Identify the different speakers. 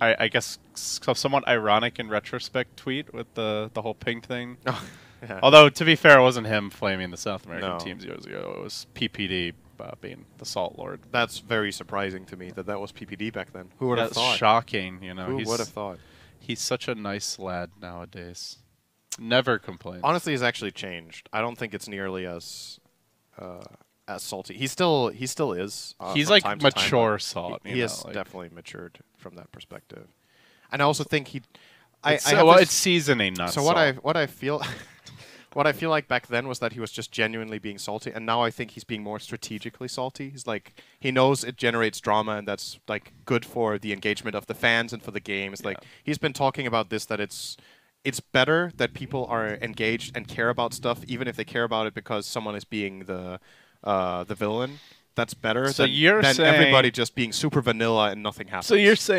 Speaker 1: I, I guess so somewhat ironic in retrospect tweet with the the whole pink thing.
Speaker 2: Oh, yeah.
Speaker 1: Although to be fair, it wasn't him flaming the South American
Speaker 2: No.
Speaker 1: teams years ago. It was PPD uh, being the Salt Lord.
Speaker 2: That's very surprising to me that that was PPD back then. Who would have thought?
Speaker 1: shocking. You know,
Speaker 2: Who would have thought?
Speaker 1: He's such a nice lad nowadays. Never complains.
Speaker 2: Honestly, he's actually changed. I don't think it's nearly as uh, as salty. He still he still is. Uh,
Speaker 1: he's like
Speaker 2: time to time,
Speaker 1: mature salt.
Speaker 2: He, he
Speaker 1: know,
Speaker 2: has
Speaker 1: like-
Speaker 2: definitely matured from that perspective, and I also think he. I,
Speaker 1: It's,
Speaker 2: I
Speaker 1: well,
Speaker 2: this-
Speaker 1: it's seasoning, not
Speaker 2: so what. I what I feel. What I feel like back then was that he was just genuinely being salty, and now I think he's being more strategically salty. He's like he knows it generates drama, and that's like good for the engagement of the fans and for the game. It's like he's been talking about this that it's it's better that people are engaged and care about stuff, even if they care about it because someone is being the uh, the villain. That's better
Speaker 1: So
Speaker 2: than,
Speaker 1: you're
Speaker 2: than
Speaker 1: saying-
Speaker 2: everybody just being super vanilla and nothing happens.
Speaker 1: So you're saying